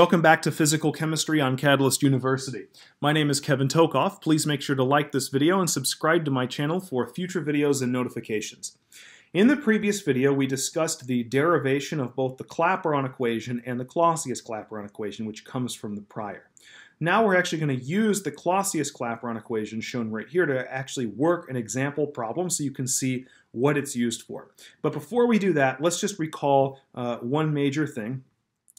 Welcome back to Physical Chemistry on Catalyst University. My name is Kevin Tokoph. Please make sure to like this video and subscribe to my channel for future videos and notifications. In the previous video, we discussed the derivation of both the Clapeyron equation and the Clausius-Clapeyron equation, which comes from the prior. Now we're actually going to use the Clausius-Clapeyron equation shown right here to actually work an example problem so you can see what it's used for. But before we do that, let's just recall uh, one major thing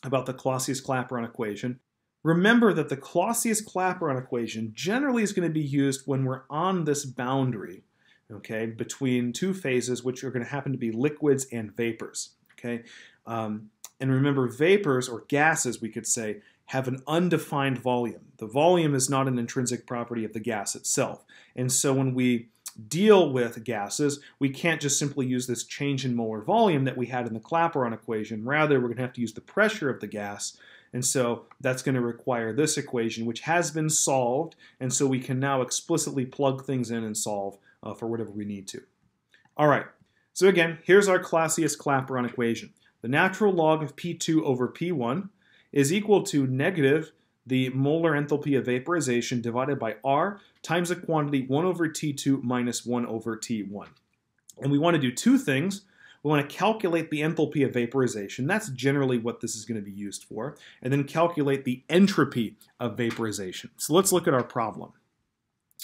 about the Clausius-Clapeyron equation. Remember that the Clausius-Clapeyron equation generally is going to be used when we're on this boundary, okay, between two phases, which are going to happen to be liquids and vapors, okay? Um, and remember, vapors, or gases, we could say, have an undefined volume. The volume is not an intrinsic property of the gas itself. And so when we deal with gases, we can't just simply use this change in molar volume that we had in the Clapeyron equation. Rather, we're going to have to use the pressure of the gas. And so that's going to require this equation, which has been solved. And so we can now explicitly plug things in and solve uh, for whatever we need to. All right, so again, here's our Clausius-Clapeyron equation. The natural log of P2 over P1 is equal to negative the molar enthalpy of vaporization divided by R times the quantity 1 over T2 minus 1 over T1. And we want to do two things. We want to calculate the enthalpy of vaporization. That's generally what this is going to be used for. And then calculate the entropy of vaporization. So let's look at our problem.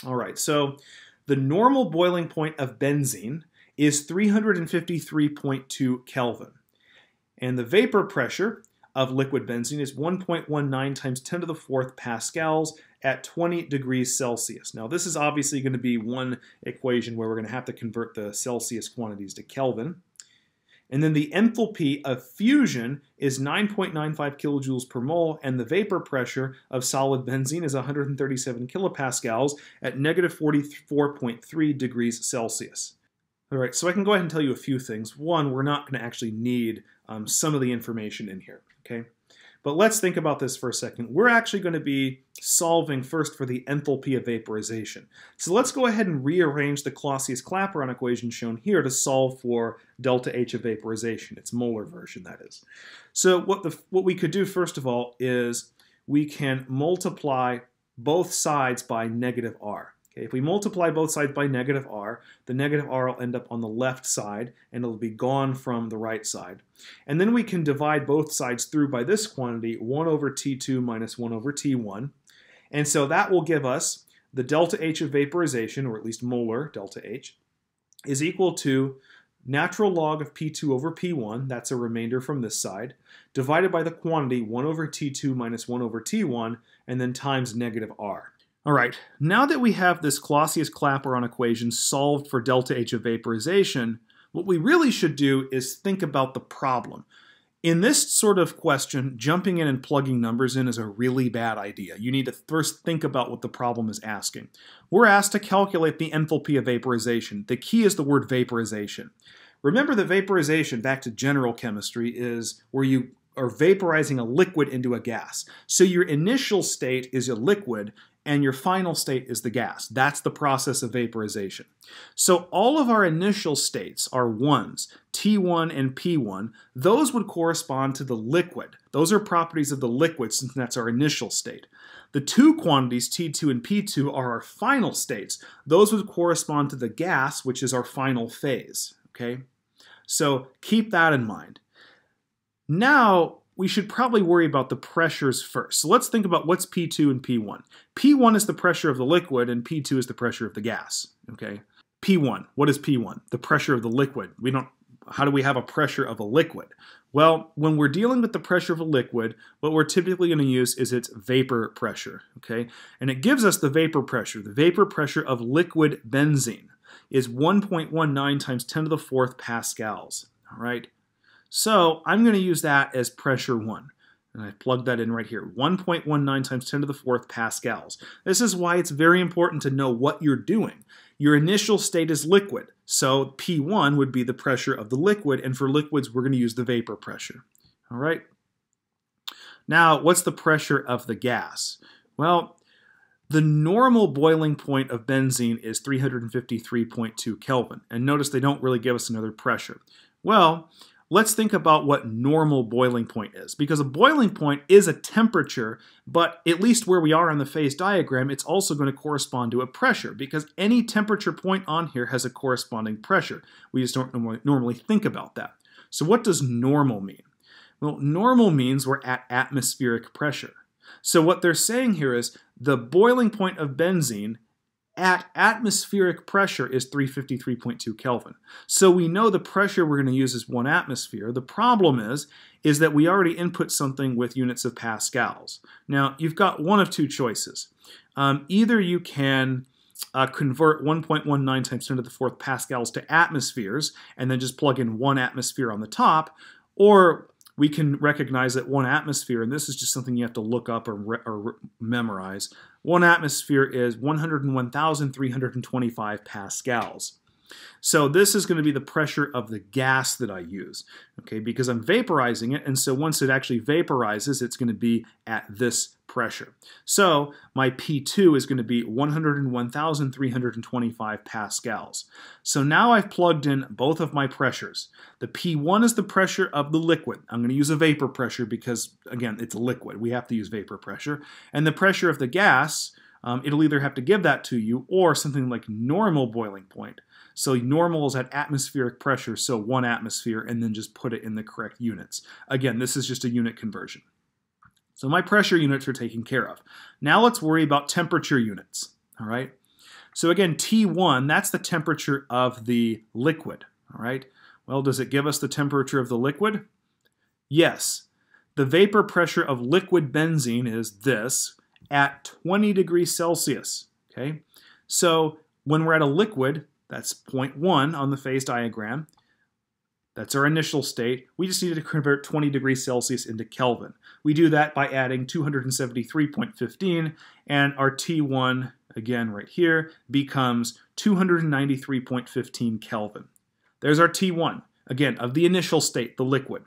All right, so the normal boiling point of benzene is 353.2 Kelvin. And the vapor pressure of liquid benzene is 1.19 times 10 to the fourth pascals at 20 degrees Celsius. Now this is obviously going to be one equation where we're going to have to convert the Celsius quantities to Kelvin. And then the enthalpy of fusion is 9.95 kilojoules per mole, and the vapor pressure of solid benzene is 137 kilopascals at negative 44.3 degrees Celsius. All right, so I can go ahead and tell you a few things. One, we're not going to actually need um, some of the information in here okay? But let's think about this for a second. We're actually going to be solving first for the enthalpy of vaporization. So let's go ahead and rearrange the Clausius-Clapeyron equation shown here to solve for delta H of vaporization, its molar version, that is. So what, the, what we could do, first of all, is we can multiply both sides by negative r. Okay, if we multiply both sides by negative r, the negative r will end up on the left side and it'll be gone from the right side. And then we can divide both sides through by this quantity, 1 over T2 minus 1 over T1. And so that will give us the delta H of vaporization, or at least molar delta H, is equal to natural log of P2 over P1, that's a remainder from this side, divided by the quantity 1 over T2 minus 1 over T1, and then times negative R. All right, now that we have this Clausius-Clapeyron equation solved for delta H of vaporization, what we really should do is think about the problem. In this sort of question, jumping in and plugging numbers in is a really bad idea. You need to first think about what the problem is asking. We're asked to calculate the enthalpy of vaporization. The key is the word vaporization. Remember that vaporization, back to general chemistry, is where you are vaporizing a liquid into a gas. So your initial state is a liquid, and your final state is the gas. That's the process of vaporization. So all of our initial states are ones, T1 and P1. Those would correspond to the liquid. Those are properties of the liquid since that's our initial state. The two quantities, T2 and P2, are our final states. Those would correspond to the gas, which is our final phase. Okay? So keep that in mind. Now, we should probably worry about the pressures first. So let's think about what's P2 and P1. P1 is the pressure of the liquid and P2 is the pressure of the gas, okay? P1, what is P1? The pressure of the liquid. We don't how do we have a pressure of a liquid? Well, when we're dealing with the pressure of a liquid, what we're typically going to use is its vapor pressure, okay? And it gives us the vapor pressure. The vapor pressure of liquid benzene is 1.19 times 10 to the fourth pascals, all right? So I'm going to use that as pressure 1. And I plug that in right here, 1.19 times 10 to the fourth pascals. This is why it's very important to know what you're doing. Your initial state is liquid, so P1 would be the pressure of the liquid, and for liquids, we're going to use the vapor pressure. All right? Now, what's the pressure of the gas? Well, the normal boiling point of benzene is 353.2 Kelvin, and notice they don't really give us another pressure. Well, let's think about what normal boiling point is. Because a boiling point is a temperature, but at least where we are on the phase diagram, it's also going to correspond to a pressure because any temperature point on here has a corresponding pressure. We just don't normally think about that. So what does normal mean? Well, normal means we're at atmospheric pressure. So what they're saying here is the boiling point of benzene at atmospheric pressure is 353.2 Kelvin. So we know the pressure we're going to use is one atmosphere. The problem is, is that we already input something with units of pascals. Now, you've got one of two choices. Um, either you can uh, convert 1.19 times 10 to the fourth pascals to atmospheres and then just plug in one atmosphere on the top, or we can recognize that one atmosphere, and this is just something you have to look up or, or memorize, one atmosphere is 101,325 pascals. So this is going to be the pressure of the gas that I use, okay, because I'm vaporizing it, and so once it actually vaporizes, it's going to be at this pressure. So my P2 is going to be 101,325 pascals. So now I've plugged in both of my pressures. The P1 is the pressure of the liquid. I'm going to use a vapor pressure because, again, it's a liquid. We have to use vapor pressure. And the pressure of the gas, um, it'll either have to give that to you or something like normal boiling point. So normal is at atmospheric pressure, so one atmosphere, and then just put it in the correct units. Again, this is just a unit conversion. So my pressure units are taken care of. Now let's worry about temperature units, all right? So again, T1, that's the temperature of the liquid, all right? Well, does it give us the temperature of the liquid? Yes. The vapor pressure of liquid benzene is this at 20 degrees Celsius, okay? So when we're at a liquid, that's 0.1 on the phase diagram, that's our initial state. We just needed to convert 20 degrees Celsius into Kelvin. We do that by adding 273.15, and our T1, again right here, becomes 293.15 Kelvin. There's our T1, again, of the initial state, the liquid.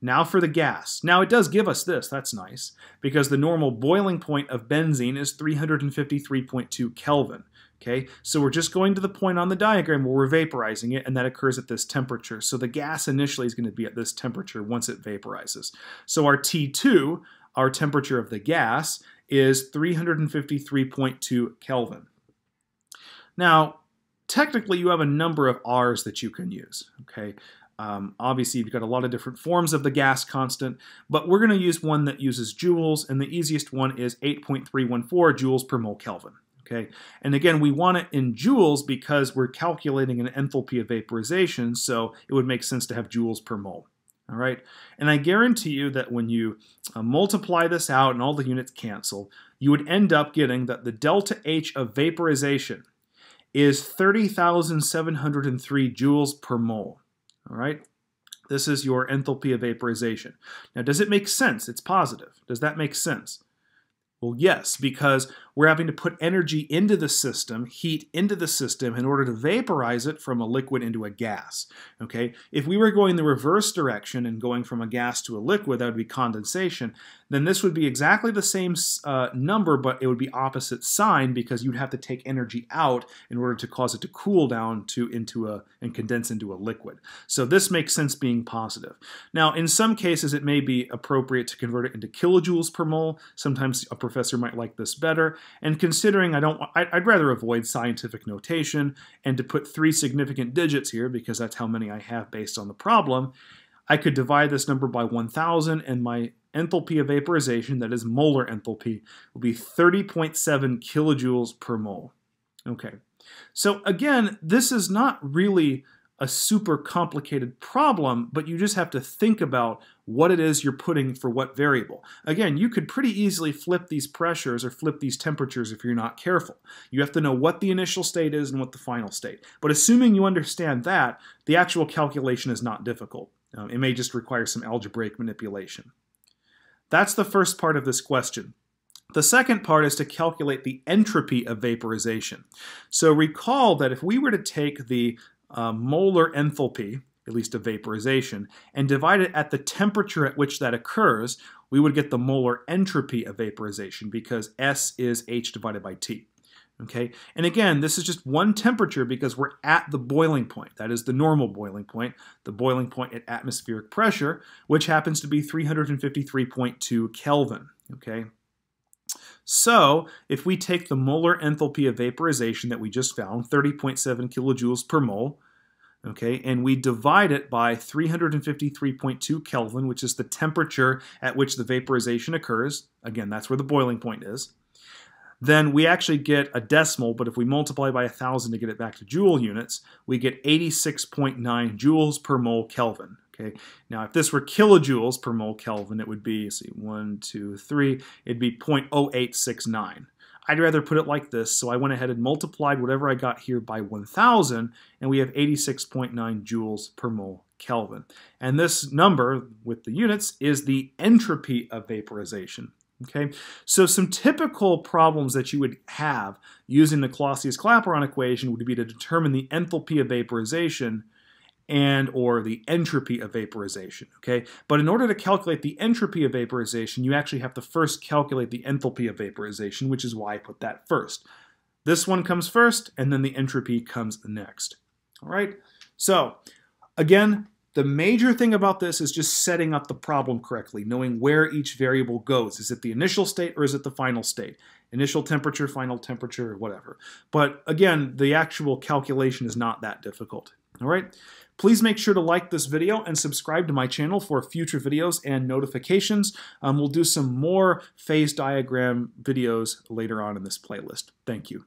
Now for the gas. Now it does give us this, that's nice, because the normal boiling point of benzene is 353.2 Kelvin. Okay, so we're just going to the point on the diagram where we're vaporizing it, and that occurs at this temperature. So the gas initially is going to be at this temperature once it vaporizes. So our T2, our temperature of the gas, is 353.2 Kelvin. Now, technically, you have a number of R's that you can use. Okay, um, obviously, you've got a lot of different forms of the gas constant, but we're going to use one that uses joules, and the easiest one is 8.314 joules per mole Kelvin. Okay, and again, we want it in joules because we're calculating an enthalpy of vaporization, so it would make sense to have joules per mole. All right, and I guarantee you that when you uh, multiply this out and all the units cancel, you would end up getting that the delta H of vaporization is 30,703 joules per mole. All right, this is your enthalpy of vaporization. Now, does it make sense? It's positive. Does that make sense? Well, yes, because we're having to put energy into the system, heat into the system in order to vaporize it from a liquid into a gas. Okay, if we were going the reverse direction and going from a gas to a liquid, that would be condensation. Then this would be exactly the same uh, number, but it would be opposite sign because you'd have to take energy out in order to cause it to cool down to into a and condense into a liquid. So this makes sense being positive. Now, in some cases, it may be appropriate to convert it into kilojoules per mole. Sometimes a professor might like this better. And considering I don't, I'd rather avoid scientific notation and to put three significant digits here because that's how many I have based on the problem, I could divide this number by 1,000 and my enthalpy of vaporization, that is molar enthalpy, will be 30.7 kilojoules per mole. Okay, so again, this is not really a super complicated problem, but you just have to think about what it is you're putting for what variable. Again, you could pretty easily flip these pressures or flip these temperatures if you're not careful. You have to know what the initial state is and what the final state. But assuming you understand that, the actual calculation is not difficult. Um, it may just require some algebraic manipulation. That's the first part of this question. The second part is to calculate the entropy of vaporization. So recall that if we were to take the uh, molar enthalpy, at least of vaporization, and divide it at the temperature at which that occurs, we would get the molar entropy of vaporization because S is H divided by T. Okay, and again, this is just one temperature because we're at the boiling point. That is the normal boiling point, the boiling point at atmospheric pressure, which happens to be 353.2 Kelvin. Okay, so if we take the molar enthalpy of vaporization that we just found, 30.7 kilojoules per mole, okay, and we divide it by 353.2 Kelvin, which is the temperature at which the vaporization occurs. Again, that's where the boiling point is then we actually get a decimal, but if we multiply by 1,000 to get it back to joule units, we get 86.9 joules per mole Kelvin. Okay. Now, if this were kilojoules per mole Kelvin, it would be, see, 1, 2, 3, it'd be 0.0869. I'd rather put it like this, so I went ahead and multiplied whatever I got here by 1,000, and we have 86.9 joules per mole Kelvin. And this number with the units is the entropy of vaporization. Okay, so some typical problems that you would have using the Clausius-Clapeyron equation would be to determine the enthalpy of vaporization and or the entropy of vaporization, okay? But in order to calculate the entropy of vaporization, you actually have to first calculate the enthalpy of vaporization, which is why I put that first. This one comes first, and then the entropy comes next, all right? So, again, the major thing about this is just setting up the problem correctly, knowing where each variable goes. Is it the initial state or is it the final state? Initial temperature, final temperature, whatever. But again, the actual calculation is not that difficult. All right. Please make sure to like this video and subscribe to my channel for future videos and notifications. Um, we'll do some more phase diagram videos later on in this playlist. Thank you.